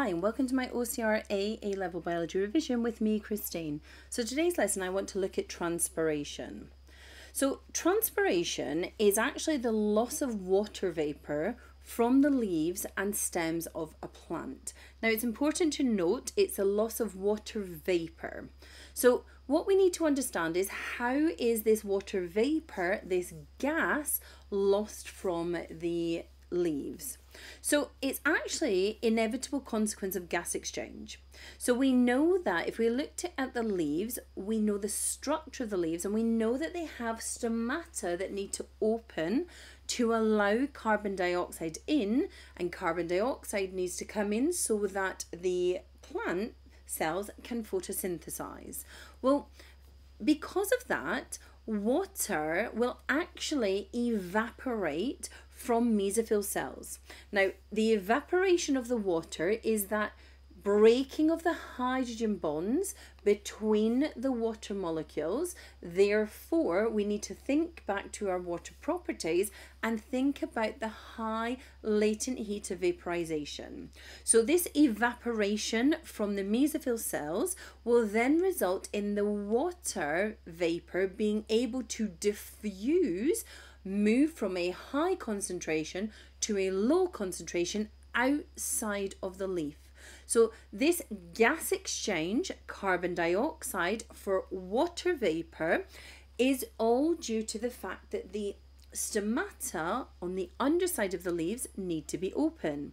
Hi and welcome to my OCR A A-Level Biology revision with me, Christine. So today's lesson I want to look at transpiration. So transpiration is actually the loss of water vapour from the leaves and stems of a plant. Now it's important to note it's a loss of water vapour. So what we need to understand is how is this water vapour, this gas, lost from the leaves. So it's actually inevitable consequence of gas exchange. So we know that if we looked at the leaves, we know the structure of the leaves and we know that they have stomata that need to open to allow carbon dioxide in and carbon dioxide needs to come in so that the plant cells can photosynthesize. Well, because of that, water will actually evaporate from mesophyll cells. Now, the evaporation of the water is that breaking of the hydrogen bonds between the water molecules. Therefore, we need to think back to our water properties and think about the high latent heat of vaporization. So this evaporation from the mesophyll cells will then result in the water vapor being able to diffuse move from a high concentration to a low concentration outside of the leaf. So this gas exchange, carbon dioxide for water vapor, is all due to the fact that the stomata on the underside of the leaves need to be open.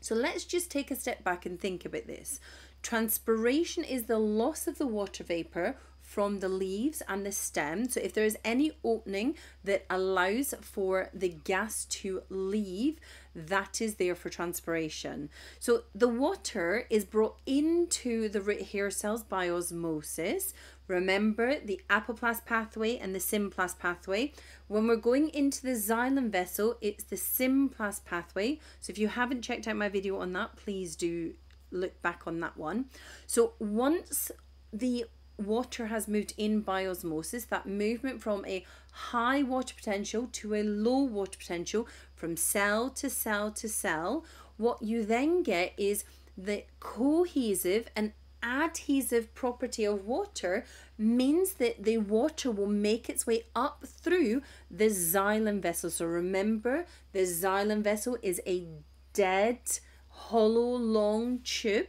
So let's just take a step back and think about this. Transpiration is the loss of the water vapor from the leaves and the stem. So if there is any opening that allows for the gas to leave, that is there for transpiration. So the water is brought into the root hair cells by osmosis. Remember the apoplast pathway and the symplast pathway. When we're going into the xylem vessel, it's the symplast pathway. So if you haven't checked out my video on that, please do look back on that one. So once the water has moved in by osmosis, that movement from a high water potential to a low water potential, from cell to cell to cell, what you then get is the cohesive and adhesive property of water means that the water will make its way up through the xylem vessel. So remember, the xylem vessel is a dead, hollow, long tube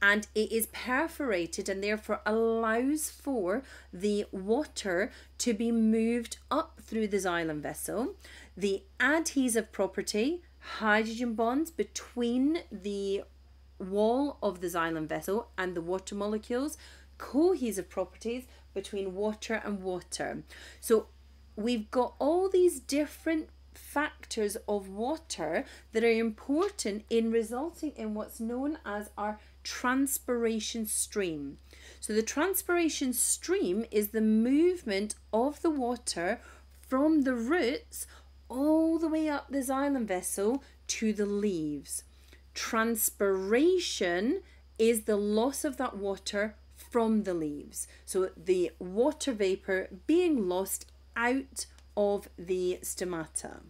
and it is perforated and therefore allows for the water to be moved up through the xylem vessel. The adhesive property, hydrogen bonds between the wall of the xylem vessel and the water molecules, cohesive properties between water and water. So we've got all these different factors of water that are important in resulting in what's known as our transpiration stream. So the transpiration stream is the movement of the water from the roots all the way up the xylem vessel to the leaves. Transpiration is the loss of that water from the leaves. So the water vapor being lost out of the stomata.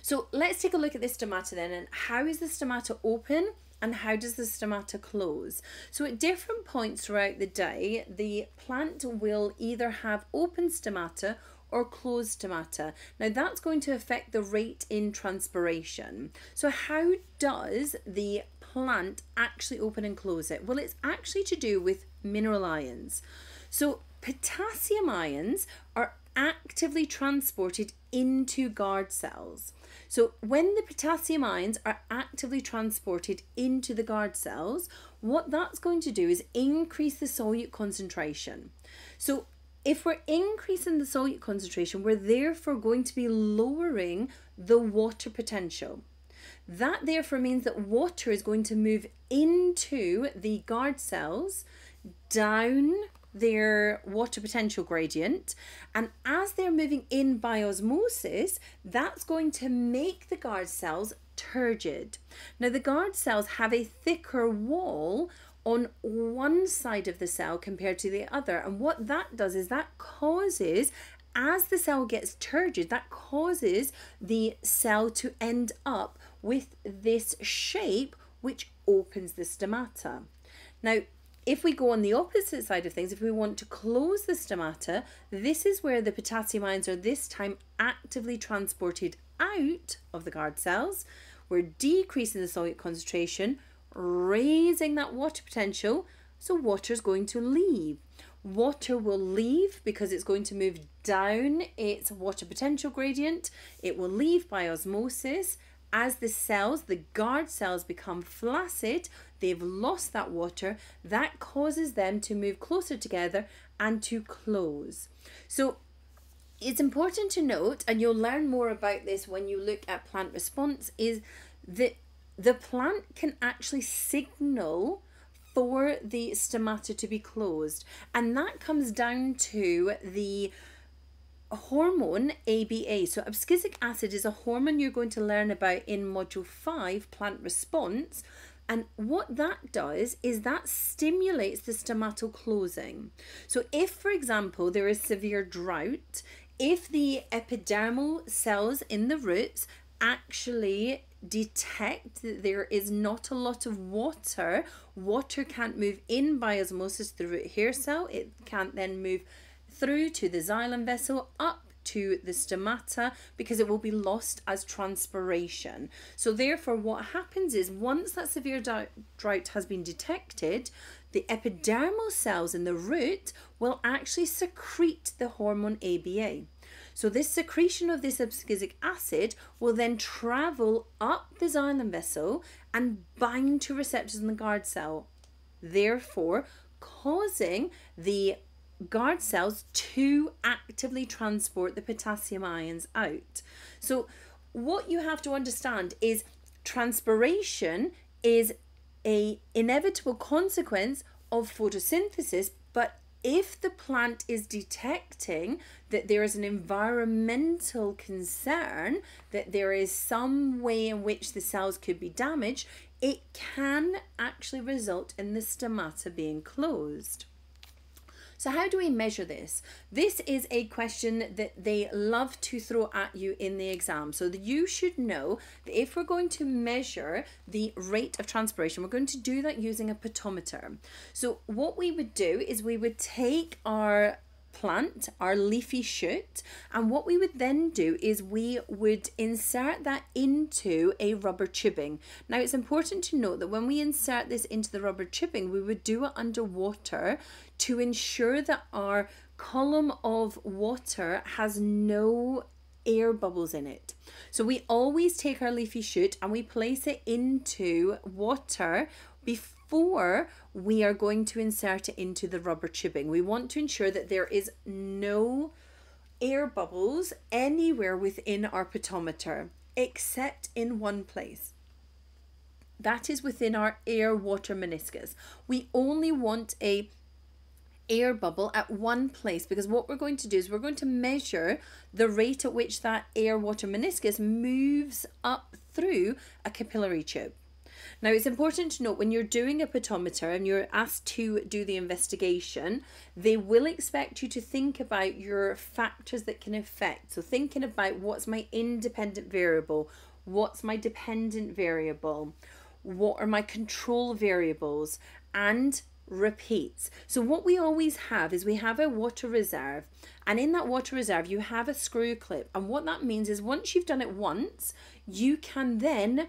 So let's take a look at the stomata then and how is the stomata open and how does the stomata close? So at different points throughout the day, the plant will either have open stomata or closed stomata. Now that's going to affect the rate in transpiration. So how does the plant actually open and close it? Well, it's actually to do with mineral ions. So potassium ions are actively transported into guard cells. So when the potassium ions are actively transported into the guard cells, what that's going to do is increase the solute concentration. So if we're increasing the solute concentration, we're therefore going to be lowering the water potential. That therefore means that water is going to move into the guard cells down their water potential gradient and as they're moving in by osmosis that's going to make the guard cells turgid. Now the guard cells have a thicker wall on one side of the cell compared to the other and what that does is that causes as the cell gets turgid that causes the cell to end up with this shape which opens the stomata. Now, if we go on the opposite side of things, if we want to close the stomata, this is where the potassium ions are this time actively transported out of the guard cells. We're decreasing the solute concentration, raising that water potential, so water is going to leave. Water will leave because it's going to move down its water potential gradient. It will leave by osmosis. As the cells, the guard cells become flaccid, they've lost that water. That causes them to move closer together and to close. So it's important to note, and you'll learn more about this when you look at plant response, is that the plant can actually signal for the stomata to be closed. And that comes down to the hormone ABA. So abscisic acid is a hormone you're going to learn about in module 5, plant response. And what that does is that stimulates the stomatal closing. So if, for example, there is severe drought, if the epidermal cells in the roots actually detect that there is not a lot of water, water can't move in by osmosis through the root hair cell, it can't then move through to the xylem vessel, up to the stomata because it will be lost as transpiration. So therefore what happens is once that severe drought has been detected, the epidermal cells in the root will actually secrete the hormone ABA. So this secretion of this abscisic acid will then travel up the xylem vessel and bind to receptors in the guard cell, therefore causing the guard cells to actively transport the potassium ions out. So what you have to understand is transpiration is a inevitable consequence of photosynthesis but if the plant is detecting that there is an environmental concern, that there is some way in which the cells could be damaged, it can actually result in the stomata being closed. So how do we measure this? This is a question that they love to throw at you in the exam. So you should know that if we're going to measure the rate of transpiration, we're going to do that using a potometer. So what we would do is we would take our plant, our leafy shoot, and what we would then do is we would insert that into a rubber tubing. Now it's important to note that when we insert this into the rubber tubing, we would do it underwater to ensure that our column of water has no air bubbles in it. So we always take our leafy shoot and we place it into water before we are going to insert it into the rubber tubing. We want to ensure that there is no air bubbles anywhere within our potometer except in one place. That is within our air water meniscus. We only want a air bubble at one place because what we're going to do is we're going to measure the rate at which that air water meniscus moves up through a capillary tube. Now it's important to note when you're doing a potometer and you're asked to do the investigation, they will expect you to think about your factors that can affect. So thinking about what's my independent variable, what's my dependent variable, what are my control variables, and repeats. So what we always have is we have a water reserve and in that water reserve you have a screw clip and what that means is once you've done it once you can then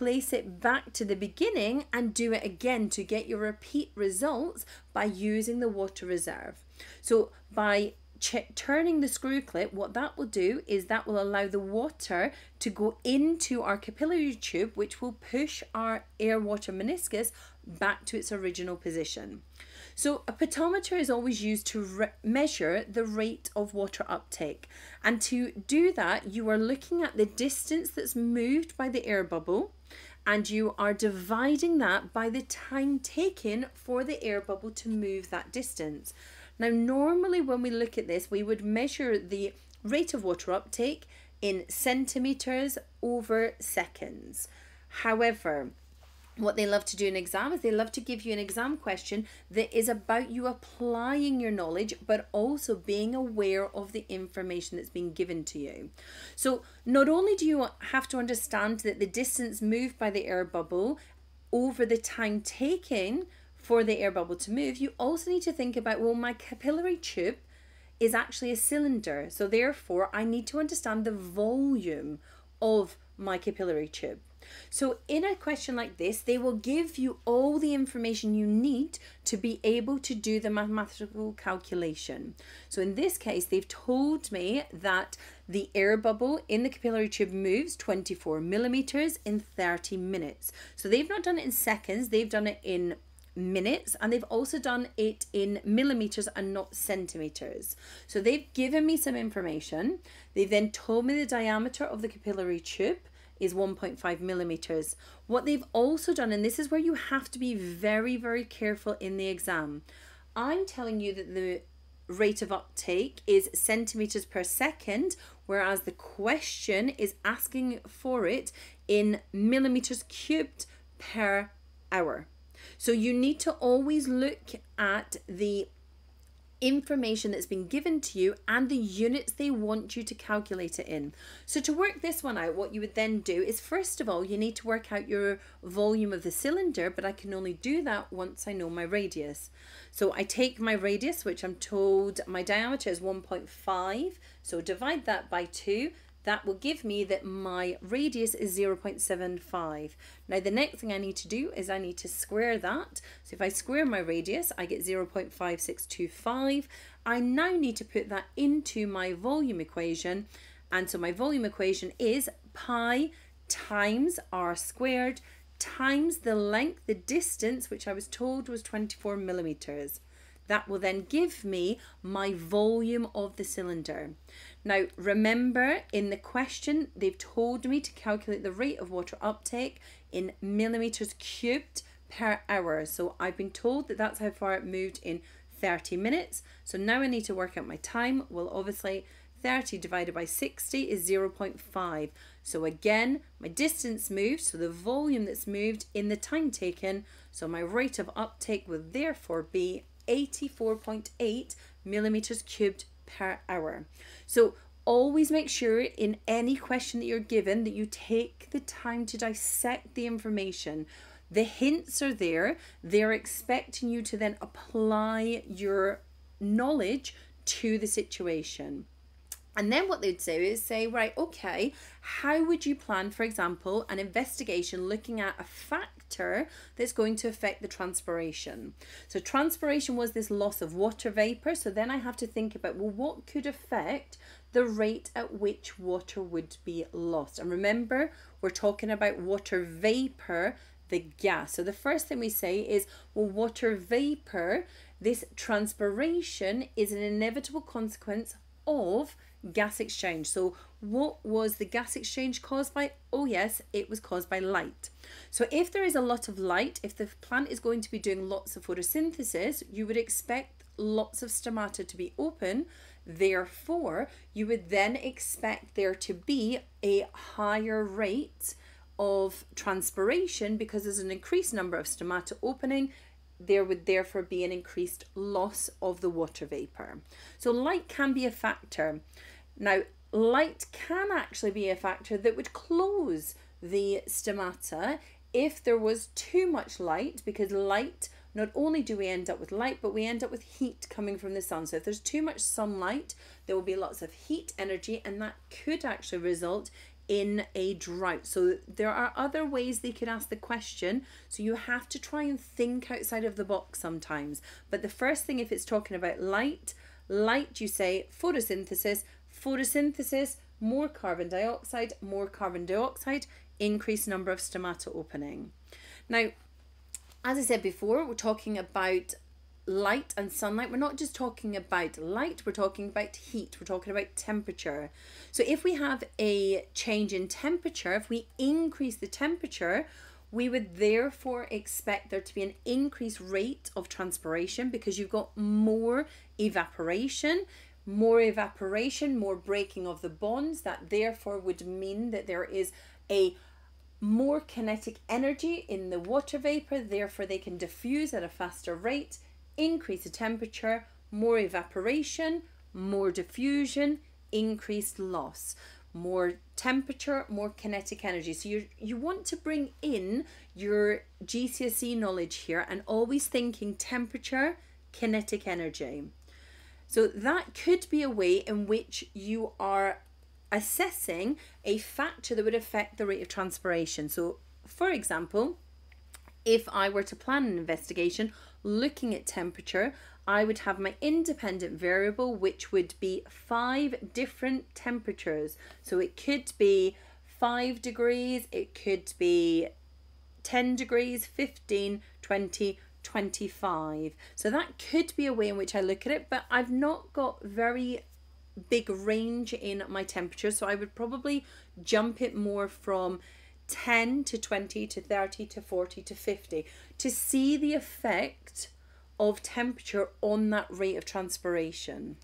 place it back to the beginning and do it again to get your repeat results by using the water reserve. So by turning the screw clip, what that will do is that will allow the water to go into our capillary tube, which will push our air water meniscus back to its original position. So a potometer is always used to measure the rate of water uptake. And to do that, you are looking at the distance that's moved by the air bubble and you are dividing that by the time taken for the air bubble to move that distance. Now, normally when we look at this, we would measure the rate of water uptake in centimetres over seconds. However, what they love to do in exam is they love to give you an exam question that is about you applying your knowledge but also being aware of the information that's being given to you so not only do you have to understand that the distance moved by the air bubble over the time taken for the air bubble to move, you also need to think about well, my capillary tube is actually a cylinder. So therefore, I need to understand the volume of my capillary tube. So in a question like this, they will give you all the information you need to be able to do the mathematical calculation. So in this case, they've told me that the air bubble in the capillary tube moves 24 millimeters in 30 minutes. So they've not done it in seconds, they've done it in minutes and they've also done it in millimeters and not centimeters. So they've given me some information. They've then told me the diameter of the capillary tube is 1.5 millimeters. What they've also done, and this is where you have to be very, very careful in the exam. I'm telling you that the rate of uptake is centimeters per second, whereas the question is asking for it in millimeters cubed per hour. So you need to always look at the information that's been given to you and the units they want you to calculate it in. So to work this one out, what you would then do is first of all, you need to work out your volume of the cylinder, but I can only do that once I know my radius. So I take my radius, which I'm told my diameter is 1.5, so divide that by 2, that will give me that my radius is 0.75. Now the next thing I need to do is I need to square that. So if I square my radius, I get 0.5625. I now need to put that into my volume equation. And so my volume equation is pi times r squared times the length, the distance, which I was told was 24 millimeters. That will then give me my volume of the cylinder. Now, remember in the question, they've told me to calculate the rate of water uptake in millimeters cubed per hour. So I've been told that that's how far it moved in 30 minutes. So now I need to work out my time. Well, obviously 30 divided by 60 is 0.5. So again, my distance moved, so the volume that's moved in the time taken. So my rate of uptake will therefore be 84.8 millimeters cubed per hour. So always make sure in any question that you're given that you take the time to dissect the information. The hints are there. They're expecting you to then apply your knowledge to the situation. And then what they'd say is say, right, okay, how would you plan, for example, an investigation looking at a that's going to affect the transpiration? So transpiration was this loss of water vapor. So then I have to think about, well, what could affect the rate at which water would be lost? And remember, we're talking about water vapor, the gas. So the first thing we say is, well, water vapor, this transpiration is an inevitable consequence of gas exchange. So what was the gas exchange caused by? Oh yes, it was caused by light. So if there is a lot of light, if the plant is going to be doing lots of photosynthesis, you would expect lots of stomata to be open. Therefore, you would then expect there to be a higher rate of transpiration because there's an increased number of stomata opening there would therefore be an increased loss of the water vapor. So light can be a factor. Now, light can actually be a factor that would close the stomata if there was too much light, because light, not only do we end up with light, but we end up with heat coming from the sun. So if there's too much sunlight, there will be lots of heat energy, and that could actually result in a drought. So there are other ways they could ask the question. So you have to try and think outside of the box sometimes. But the first thing, if it's talking about light, light, you say photosynthesis, Photosynthesis, more carbon dioxide, more carbon dioxide, increased number of stomata opening. Now, as I said before, we're talking about light and sunlight. We're not just talking about light, we're talking about heat, we're talking about temperature. So if we have a change in temperature, if we increase the temperature, we would therefore expect there to be an increased rate of transpiration because you've got more evaporation more evaporation, more breaking of the bonds. That therefore would mean that there is a more kinetic energy in the water vapor, therefore, they can diffuse at a faster rate, increase the temperature, more evaporation, more diffusion, increased loss. more temperature, more kinetic energy. So you you want to bring in your GCSE knowledge here and always thinking temperature, kinetic energy. So that could be a way in which you are assessing a factor that would affect the rate of transpiration. So for example, if I were to plan an investigation looking at temperature, I would have my independent variable, which would be five different temperatures. So it could be five degrees, it could be 10 degrees, 15, 20, 25. So that could be a way in which I look at it, but I've not got very big range in my temperature. So I would probably jump it more from 10 to 20 to 30 to 40 to 50 to see the effect of temperature on that rate of transpiration.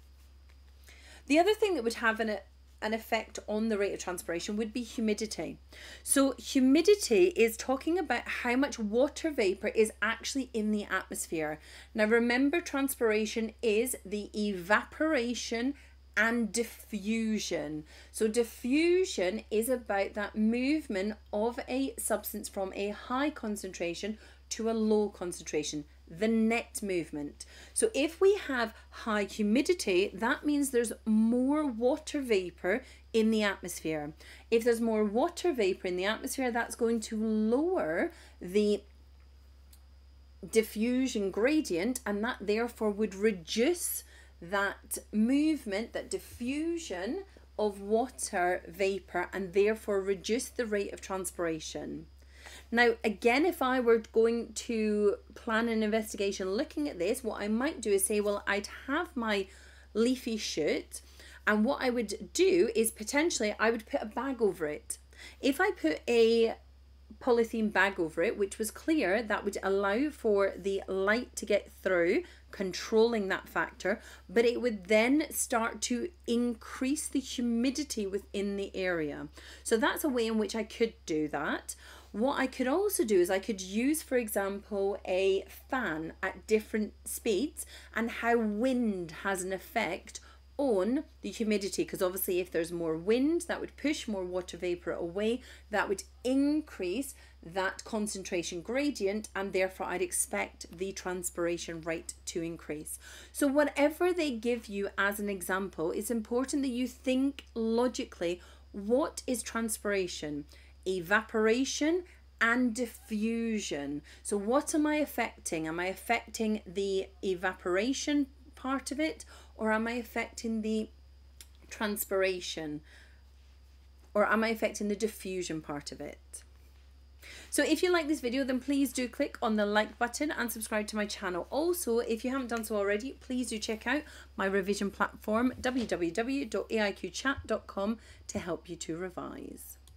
The other thing that would have an, an effect on the rate of transpiration would be humidity. So, humidity is talking about how much water vapor is actually in the atmosphere. Now, remember, transpiration is the evaporation and diffusion. So, diffusion is about that movement of a substance from a high concentration to a low concentration the net movement. So if we have high humidity, that means there's more water vapor in the atmosphere. If there's more water vapor in the atmosphere, that's going to lower the diffusion gradient and that therefore would reduce that movement, that diffusion of water vapor and therefore reduce the rate of transpiration. Now, again, if I were going to plan an investigation looking at this, what I might do is say, well, I'd have my leafy shoot, and what I would do is potentially I would put a bag over it. If I put a polythene bag over it, which was clear, that would allow for the light to get through, controlling that factor, but it would then start to increase the humidity within the area. So that's a way in which I could do that. What I could also do is I could use, for example, a fan at different speeds and how wind has an effect on the humidity because obviously if there's more wind that would push more water vapor away that would increase that concentration gradient and therefore I'd expect the transpiration rate to increase. So whatever they give you as an example it's important that you think logically what is transpiration? Evaporation, and diffusion. So, what am I affecting? Am I affecting the evaporation part of it, or am I affecting the transpiration, or am I affecting the diffusion part of it? So if you like this video, then please do click on the like button and subscribe to my channel. Also, if you haven't done so already, please do check out my revision platform, www.aiqchat.com to help you to revise.